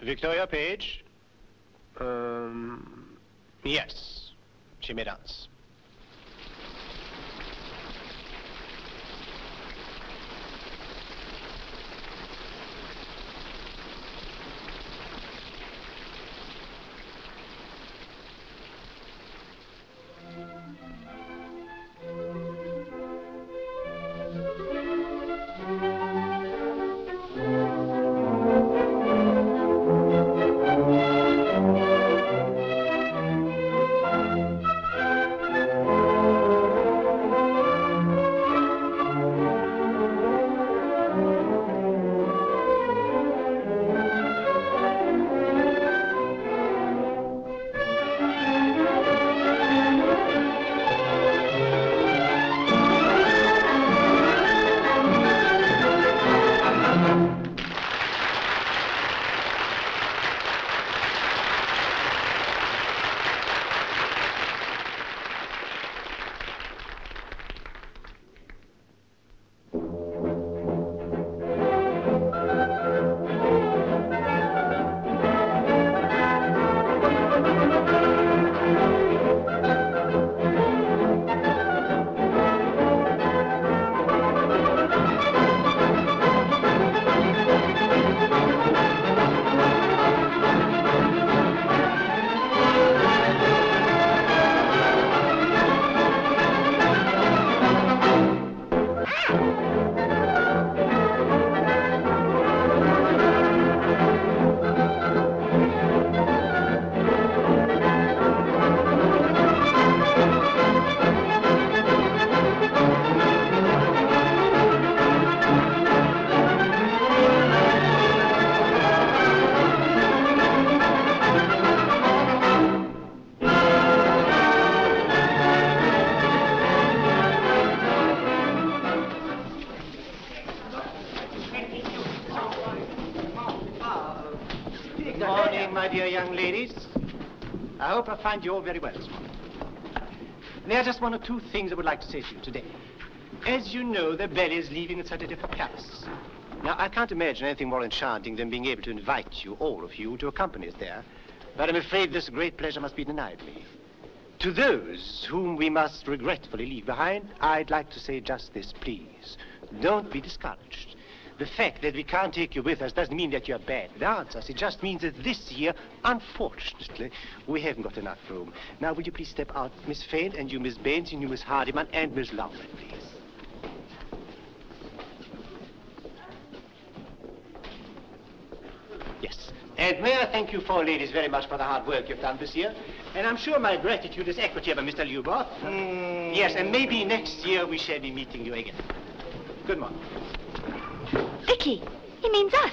Victoria Page? Um, yes. She may dance. My dear young ladies. I hope I find you all very well this morning. There are just one or two things I would like to say to you today. As you know, the ballet is leaving at Saturday for Paris. Now, I can't imagine anything more enchanting than being able to invite you, all of you, to accompany us there. But I'm afraid this great pleasure must be denied me. To those whom we must regretfully leave behind, I'd like to say just this, please. Don't be discouraged. The fact that we can't take you with us doesn't mean that you're bad dancers. It just means that this year, unfortunately, we haven't got enough room. Now, will you please step out, Miss Fain, and you, Miss Baines, and you, Miss Hardiman, and Miss Longman, please. Yes. And may I thank you four ladies very much for the hard work you've done this year. And I'm sure my gratitude is equitable, Mr. Ljubov. Hmm. Yes, and maybe next year we shall be meeting you again. Good morning. Vicky, he means us.